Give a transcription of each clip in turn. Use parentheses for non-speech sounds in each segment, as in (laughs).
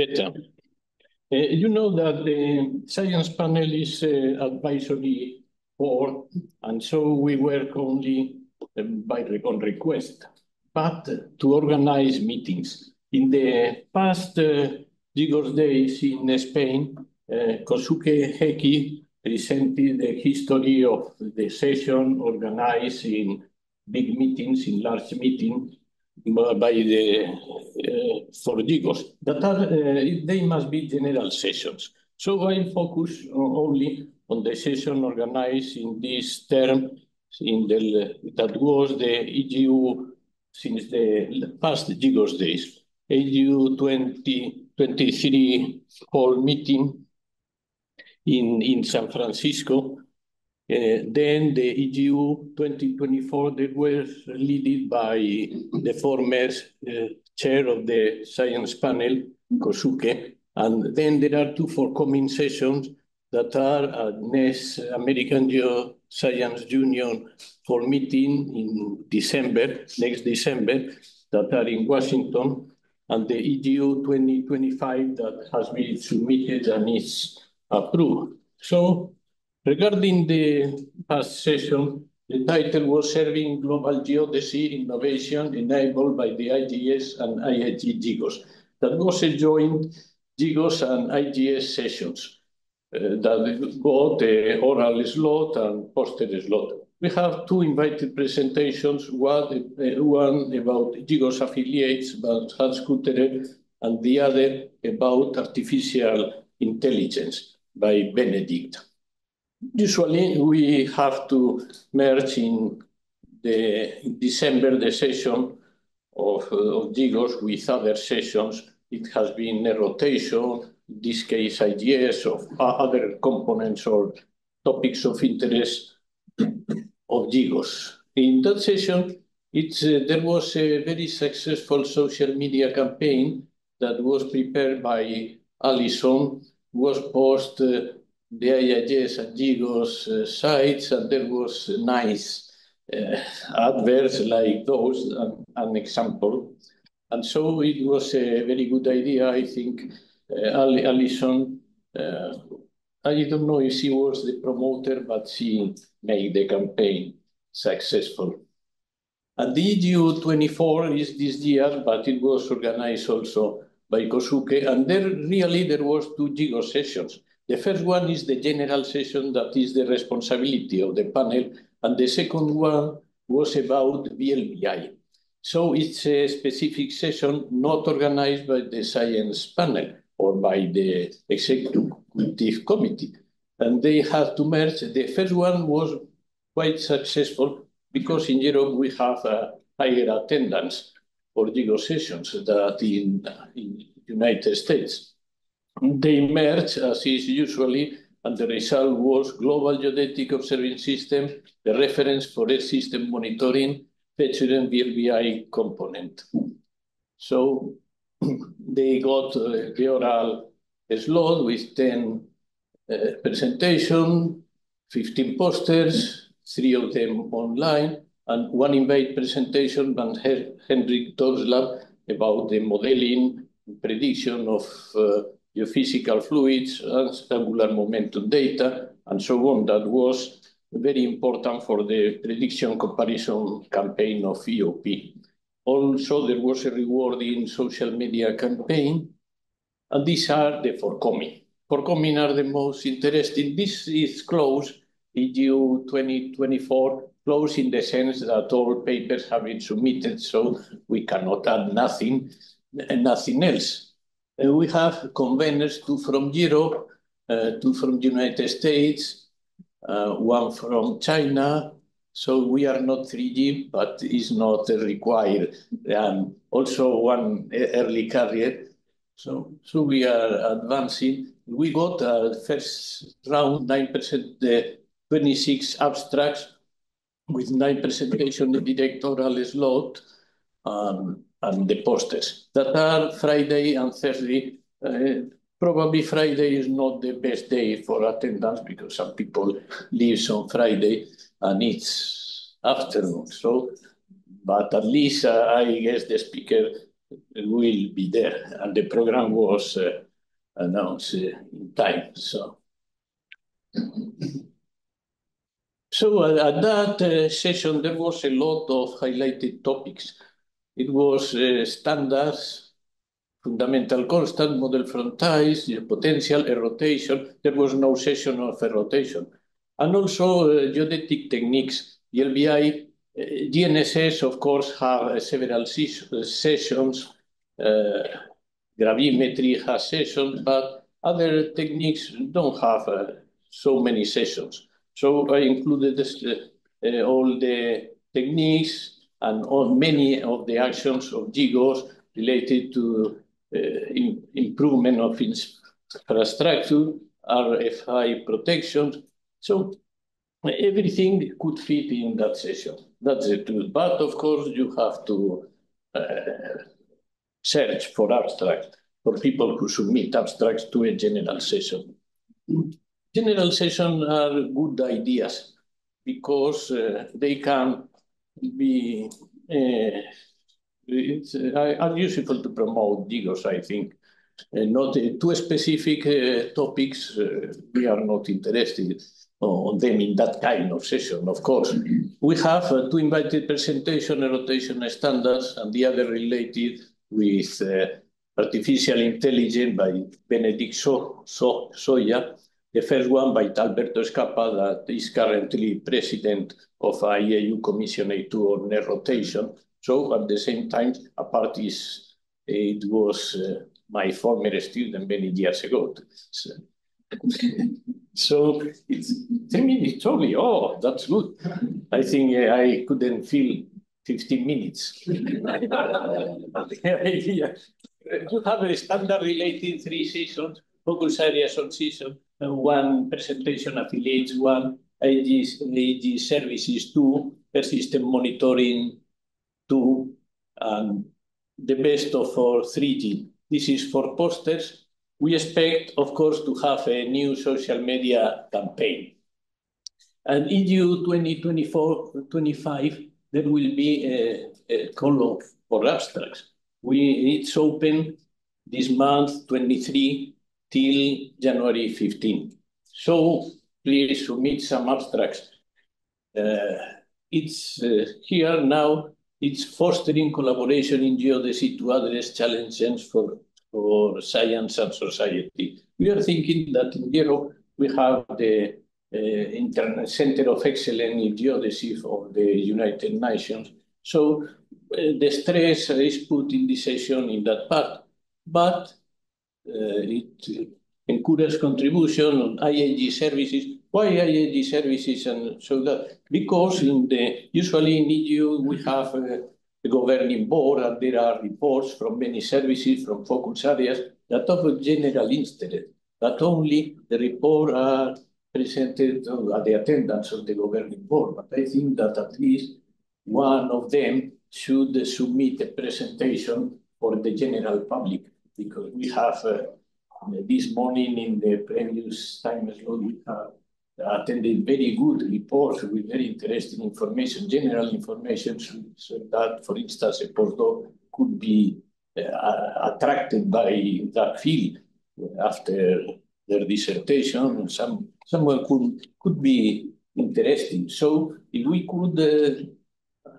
better. Uh, you know that the science panel is uh, advisory board, and so we work only uh, by on request, but to organize meetings. In the past GGOS days in Spain, Kosuke Heki presented the history of the session organized in big meetings, in large meetings, by the for GGOS that are uh, they must be general sessions. So I focus only on the session organized in this term in the that was the EGU since the past GGOS days. AGU 2023 whole meeting in, in San Francisco then the EGU 2024 that was led by the former uh, chair of the science panel, Kosuke. And then there are two forthcoming sessions that are at next American Geoscience Union for meeting in December, next December, that are in Washington, and the EGU 2025 that has been submitted and is approved. So Regarding the past session, the title was Serving Global Geodesy Innovation Enabled by the IGS and IIT GGOS. That was a joint GGOS and IGS sessions uh, that got the oral slot and poster slot. We have two invited presentations, one, uh, one about GGOS affiliates, about Hans Kutterer, and the other about artificial intelligence by Benedict. Usually we have to merge in the December the session of, uh, of GGOS with other sessions. It has been a rotation, in this case IGS, of other components or topics of interest of GGOS. In that session, it's, uh, there was a very successful social media campaign that was prepared by Alison, was posted uh, the IIGS and GGOS uh, sites, and there was nice uh, adverts like those, an, example. And so it was a very good idea, I think. Uh, Alison, I don't know if she was the promoter, but she made the campaign successful. And the EGU 24 is this year, but it was organized also by Kosuke, and there really there was two GGOS sessions. The first one is the general session that is the responsibility of the panel, and the second one was about VLBI. So it's a specific session not organized by the science panel or by the executive committee. And they had to merge. The first one was quite successful because in Europe we have a higher attendance for GGOS sessions than in, in United States. They merged, as is usually, and the result was Global Geodetic Observing System, the reference for Earth system monitoring, featuring VLBI component. So (clears throat) they got uh, the oral slot with 10 uh, presentation, 15 posters, three of them online, and one invite presentation by Henryk Dobslaw about the modeling prediction of uh, geophysical fluids, uh, angular momentum data, and so on. That was very important for the prediction comparison campaign of EOP. Also, there was a rewarding social media campaign, and these are the forthcoming. Forthcoming are the most interesting. This is close, AGU 2024, close in the sense that all papers have been submitted, so we cannot add nothing, and nothing else. Uh, we have conveners, two from Europe, uh, two from the United States, uh, one from China. So we are not 3G, but is not required. And also one early carrier. So, so we are advancing. We got uh, first round 9%, the 26 abstracts with 9 presentation in direct oral slot. Um, and the posters that are Friday and Thursday. Uh, probably Friday is not the best day for attendance because some people leave on Friday and it's afternoon. So, but at least uh, I guess the speaker will be there. And the program was uh, announced uh, in time. So, so at that uh, session, there was a lot of highlighted topics. It was uh, standards, fundamental constant, model from ties, potential, a rotation. There was no session of a rotation. And also uh, geodetic techniques. VLBI, uh, GNSS, of course, have several sessions uh, gravimetry has sessions, but other techniques don't have uh, so many sessions. So I included this, uh, all the techniques and all many of the actions of GGOS related to in, improvement of infrastructure, RFI protection. So everything could fit in that session. That's the truth. But of course, you have to uh, search for abstract for people who submit abstracts to a general session. General sessions are good ideas because uh, they can be uh, it's, uh, are useful to promote GGOS, I think. Uh, not uh, too specific uh, topics, we are not interested on them in that kind of session, of course. We have two invited presentation, rotation standards, and the other related with uh, artificial intelligence by Benedict so so Soja, the first one by Alberto Escapa, that is currently president of IAU Commission A2 on net rotation. So at the same time, apart is, it was uh, my former student many years ago. So, (laughs) so it's 10 minutes only. Oh, that's good. I think I couldn't feel 15 minutes. (laughs) You have a standard related three seasons, focus areas on season, one presentation affiliates, one AG, services, two persistent monitoring, two, and the best of all 3G. This is for posters. We expect, of course, to have a new social media campaign. And EU 2024-25 there will be a, a call for abstracts. We, it's open this month, 23, till January 15. So please submit some abstracts. Uh, it's uh, here now, it's fostering collaboration in geodesy to address challenges for, for science and society. We are thinking that in Europe we have the uh, Internet Center of Excellence in Geodesy of the United Nations. So uh, the stress is put in this session in that part, but Eh, it encourages contribution on IAG services. Why IAG services and so that? Because in the usually in EU we have eh, a, a governing board and there are reports from many services from focus areas that of general interest. But only the report are presented at uh, the attendance of the governing board, but I think that at least one of them should submit a presentation for the general public, because we have uh, this morning in the previous time slot, we have attended very good reports with very interesting information, general information, so that, for instance, a postdoc could be uh, attracted by that field after their dissertation. Some someone could could be interesting. So if we could, uh,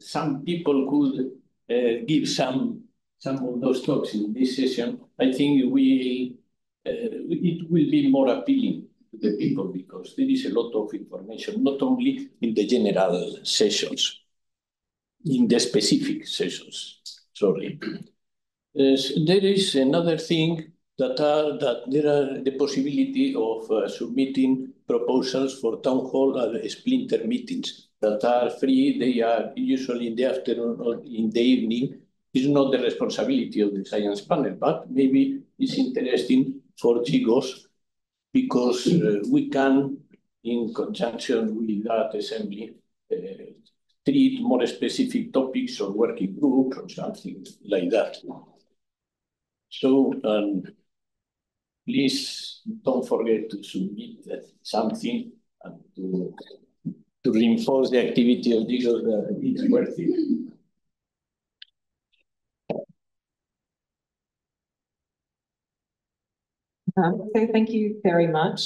some people could uh, give some some of those talks in this session, I think we uh, it will be more appealing to the people because there is a lot of information, not only in the general sessions, in the specific sessions. Sorry. Uh, there is another thing that are that there are the possibility of uh, submitting proposals for town hall and splinter meetings that are free. They are usually in the afternoon or in the evening. It's not the responsibility of the science panel, but maybe it's interesting for GGOS because uh, we can, in conjunction with that assembly, uh, treat more specific topics or working groups or something like that. So, um, please don't forget to submit something and to, to reinforce the activity of that it's worth it. Um, so thank you very much.